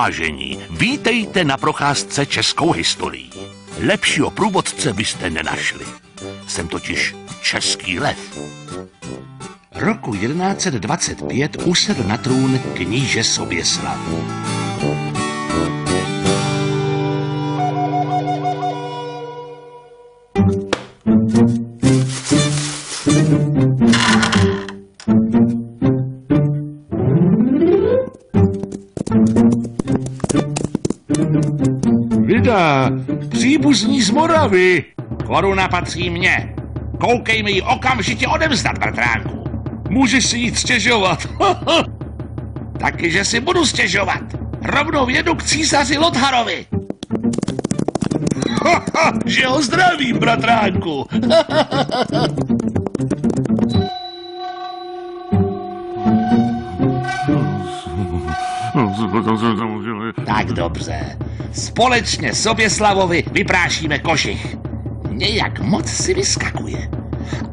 Vážení, vítejte na procházce českou historií. Lepšího průvodce byste nenašli. Jsem totiž český lev. Roku 1125 usedl na trůn kníže Soběslav. Vida, příbuzní z Moravy. Koruna patří mně. Koukej mi ji okamžitě odevzdat, bratránku. Můžeš si jít stěžovat. Taky, že si budu stěžovat. Rovnou jedu k císaři Lotharovi. že ho zdravím, bratránku. tak dobře. Společně Soběslavovi vyprášíme košich. Nějak moc si vyskakuje.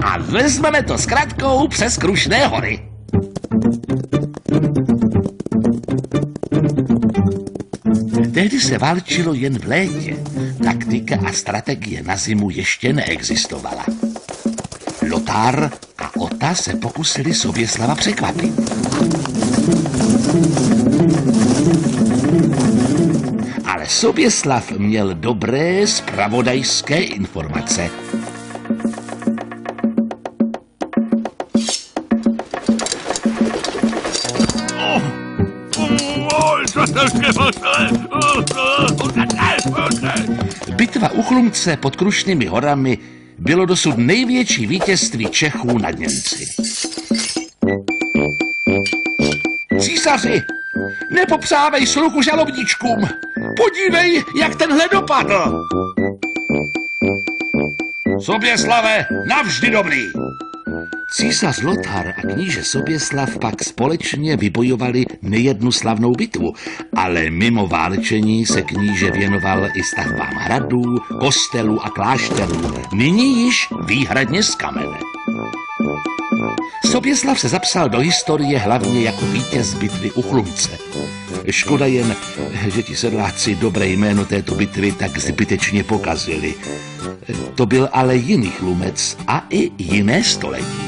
A vezmeme to s kratkou přes Krušné hory. Tehdy se válčilo jen v létě. Taktika a strategie na zimu ještě neexistovala. Lothar a Ota se pokusili Soběslava překvapit. Ale Soběslav měl dobré spravodajské informace. Bitva u Chlumce pod Krušnými horami bylo dosud největší vítězství Čechů nad Němci. Císaři, nepopřávej sluchu žalobníčkům. Podívej, jak tenhle dopadl. Soběslave, navždy dobrý. Císař Lothar a kníže Soběslav pak společně vybojovali nejednu slavnou bitvu, ale mimo válčení se kníže věnoval i stavbám hradů, kostelů a klášterů, nyní již výhradně z kamene. Soběslav se zapsal do historie hlavně jako vítěz bitvy u Chlumce. Škoda jen, že ti sedláci dobré jméno této bitvy tak zbytečně pokazili. To byl ale jiný chlumec a i jiné století.